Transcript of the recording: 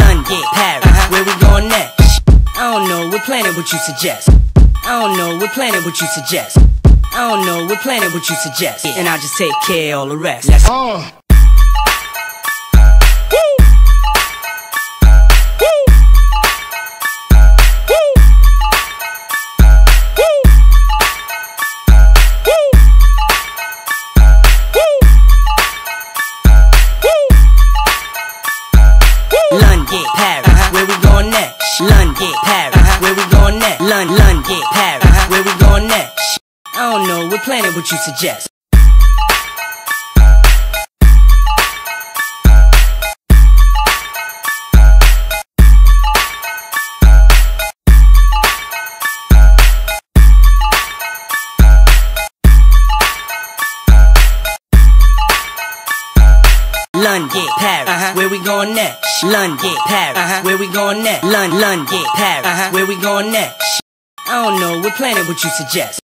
London, Paris, uh-huh. where we going next? I don't know, we're planning what you suggest. I don't know, we're planning what you suggest. I don't know, we're planning what you suggest. And I'll just take care of all the rest. Let's Oh. London, Paris, uh-huh. where we going next? London, Paris, uh-huh. where we going next? London, London, Paris, where we going next? I don't know, we're planning what you suggest. London, Paris, uh-huh. where we going next? London, Paris, uh-huh. where we going next? London, London, Paris, uh-huh. where we going next? I don't know, we're planning what you suggest.